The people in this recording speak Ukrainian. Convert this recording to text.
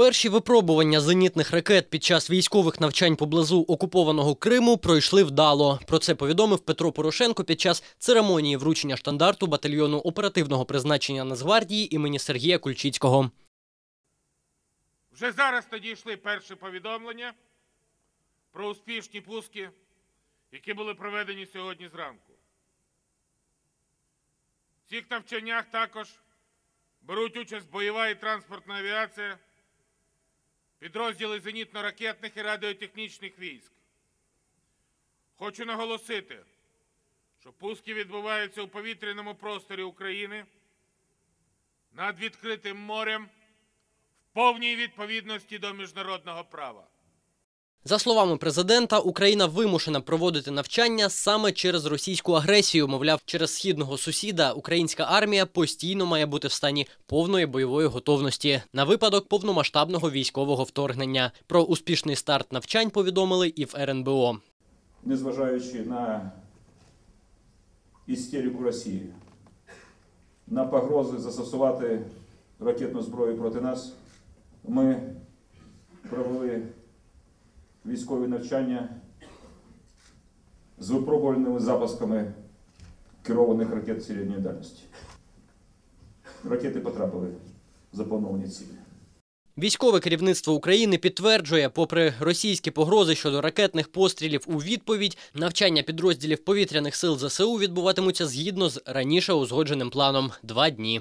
Перші випробування зенітних ракет під час військових навчань поблизу окупованого Криму пройшли вдало. Про це повідомив Петро Порошенко під час церемонії вручення штандарту батальйону оперативного призначення Нацгвардії імені Сергія Кульчицького. Вже зараз надійшли перші повідомлення про успішні пуски, які були проведені сьогодні зранку. В цих навчаннях також беруть участь бойова і транспортна авіація, підрозділи зенітно-ракетних і радіотехнічних військ. Хочу наголосити, що пуски відбуваються у повітряному просторі України над відкритим морем в повній відповідності до міжнародного права. За словами президента, Україна вимушена проводити навчання саме через російську агресію. Мовляв, через східного сусіда українська армія постійно має бути в стані повної бойової готовності на випадок повномасштабного військового вторгнення. Про успішний старт навчань повідомили і в РНБО. незважаючи на істерику Росії, на погрози застосувати ракетну зброю проти нас, ми провели військові навчання з випробувальними запусками керованих ракет середньої дальності. Ракети потрапили в заплановані цілі. Військове керівництво України підтверджує, попри російські погрози щодо ракетних пострілів у відповідь, навчання підрозділів повітряних сил ЗСУ відбуватимуться згідно з раніше узгодженим планом два дні.